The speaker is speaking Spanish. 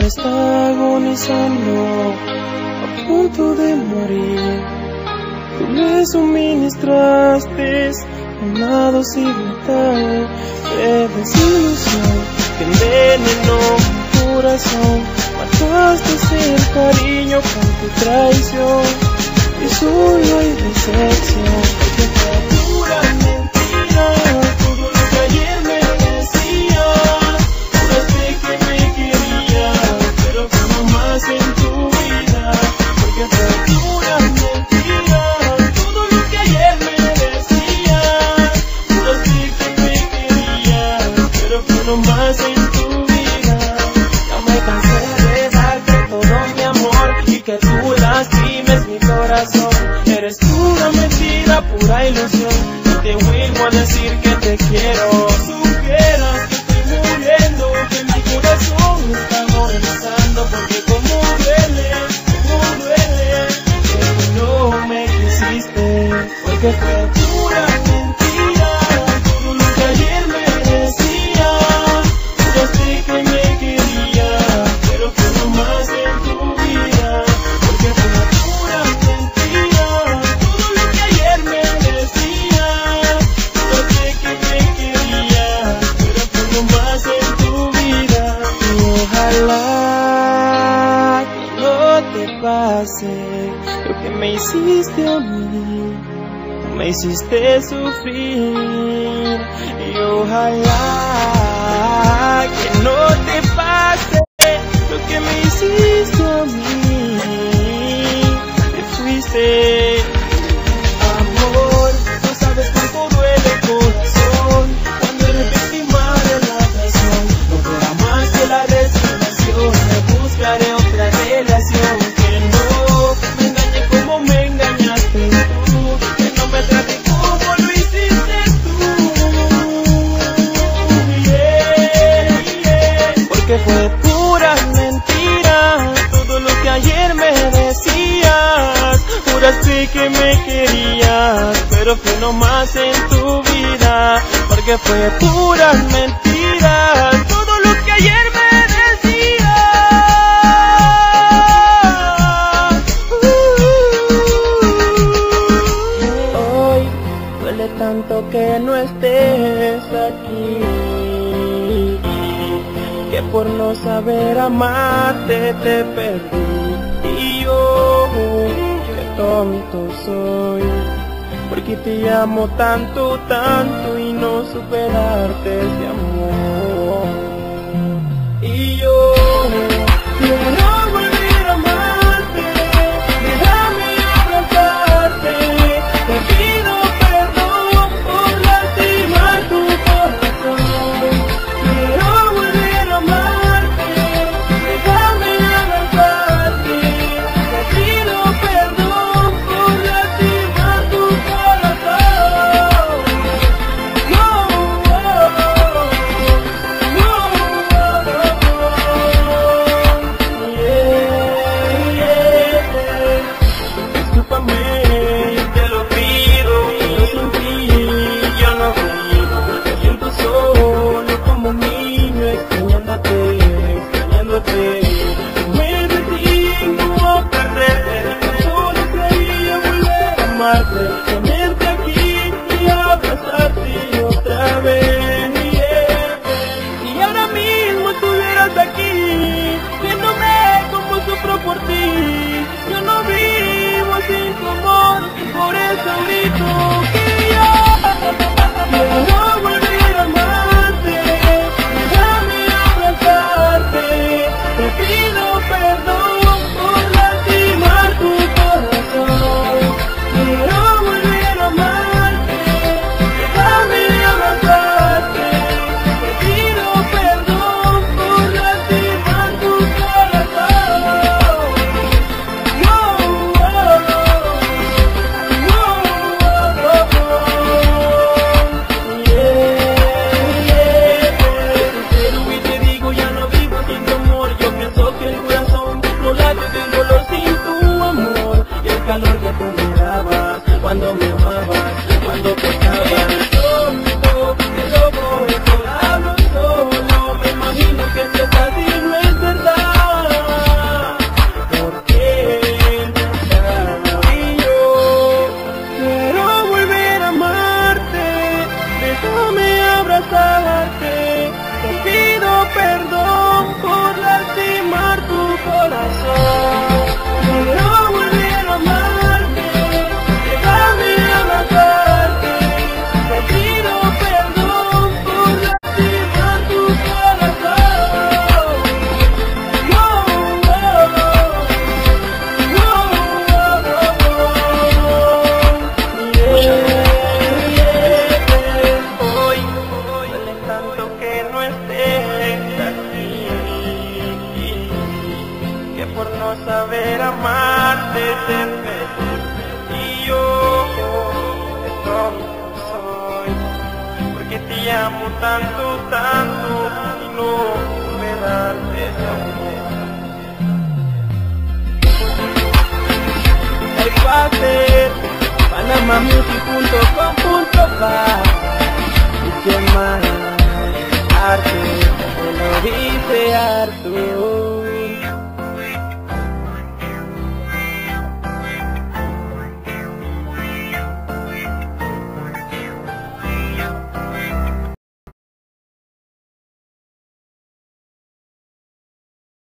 está agonizando, a punto de morir. Tú me suministraste una dosis letal de desilusión que envenenó mi corazón. Mataste el cariño con tu traición y solo hay decepción. Cansé de darte todo mi amor y que tú lastimes mi corazón. Eres pura mentira, pura ilusión. Y te vuelvo a decir que te quiero. Pase lo que me hiciste a mí. Me hiciste sufrir y ojalá que no te pase lo que me hiciste a mí. Te fuiste, fue pura mentira todo lo que ayer me decías. Juraste que me querías, pero fue nomás en tu vida. Porque fue pura mentira todo lo que ayer me decías. Hoy duele tanto que no estés aquí por no saber amarte te perdí. Y yo qué tonto soy. Porque te amo tanto tanto y no superarte ese amor. Y yo تنهن کي ڪيئن پيئڻو آهي بس اڌ muevas cuando te acabas. que por no saber amarte te perdí. Y yo tonto soy, porque te amo tanto, tanto y no me das